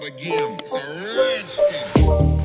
It's not a game, it's a rich.